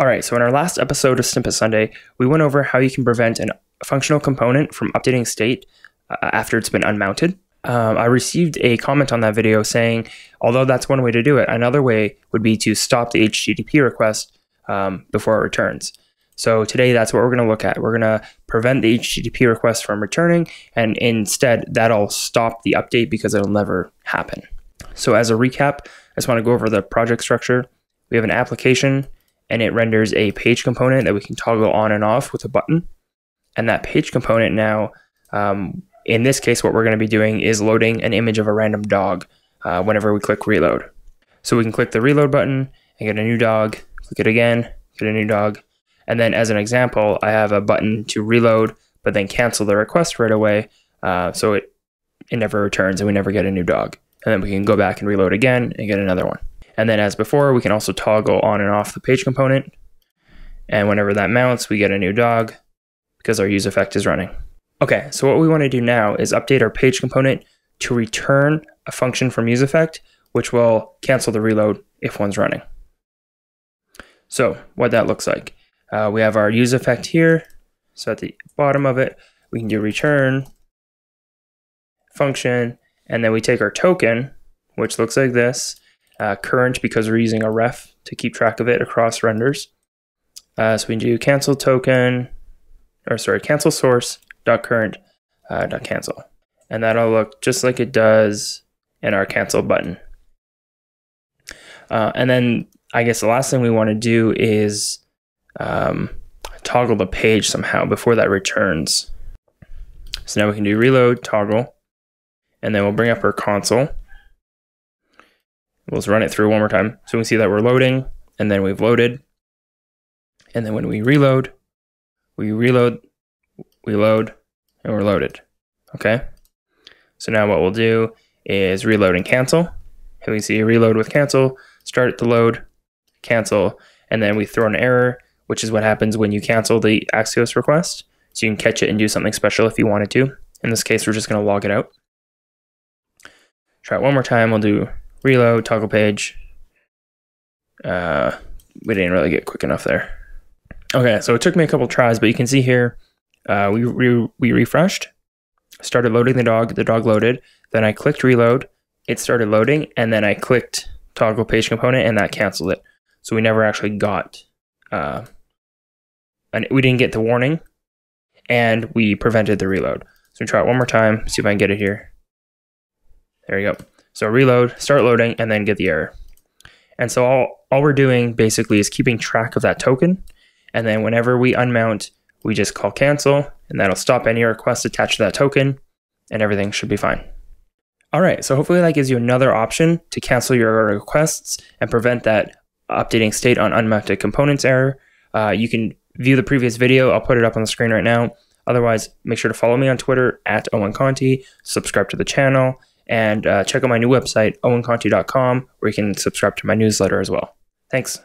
All right, so in our last episode of Snippet Sunday, we went over how you can prevent a functional component from updating state uh, after it's been unmounted. Um, I received a comment on that video saying, although that's one way to do it, another way would be to stop the HTTP request um, before it returns. So today, that's what we're going to look at. We're going to prevent the HTTP request from returning, and instead, that'll stop the update because it'll never happen. So as a recap, I just want to go over the project structure. We have an application, and it renders a page component that we can toggle on and off with a button. And that page component now, um, in this case, what we're going to be doing is loading an image of a random dog uh, whenever we click reload. So we can click the reload button and get a new dog, click it again, get a new dog. And then as an example, I have a button to reload, but then cancel the request right away. Uh, so it, it never returns and we never get a new dog. And then we can go back and reload again and get another one. And then as before, we can also toggle on and off the page component. And whenever that mounts, we get a new dog because our use effect is running. Okay, so what we want to do now is update our page component to return a function from use effect, which will cancel the reload if one's running. So what that looks like. Uh, we have our use effect here. So at the bottom of it, we can do return function, and then we take our token, which looks like this, uh, current because we're using a ref to keep track of it across renders. Uh, so we do cancel token, or sorry, cancel source dot current uh, dot cancel, and that'll look just like it does in our cancel button. Uh, and then I guess the last thing we want to do is um, toggle the page somehow before that returns. So now we can do reload toggle, and then we'll bring up our console. Just run it through one more time. So we see that we're loading and then we've loaded. And then when we reload, we reload, we load, and we're loaded. Okay. So now what we'll do is reload and cancel. And we see reload with cancel, start the load, cancel, and then we throw an error, which is what happens when you cancel the Axios request. So you can catch it and do something special if you wanted to. In this case, we're just going to log it out. Try it one more time. We'll do reload, toggle page. Uh, we didn't really get quick enough there. Okay, so it took me a couple tries, but you can see here, uh, we, re we refreshed, started loading the dog, the dog loaded, then I clicked reload, it started loading, and then I clicked toggle page component, and that canceled it. So we never actually got, uh, and we didn't get the warning, and we prevented the reload. So we try it one more time, see if I can get it here. There you go. So reload, start loading, and then get the error. And so all, all we're doing basically is keeping track of that token. And then whenever we unmount, we just call cancel, and that'll stop any request attached to that token, and everything should be fine. All right, so hopefully that gives you another option to cancel your requests and prevent that updating state on unmounted components error. Uh, you can view the previous video. I'll put it up on the screen right now. Otherwise, make sure to follow me on Twitter at Owen Conti, subscribe to the channel, and uh, check out my new website, owenconti.com, where you can subscribe to my newsletter as well. Thanks.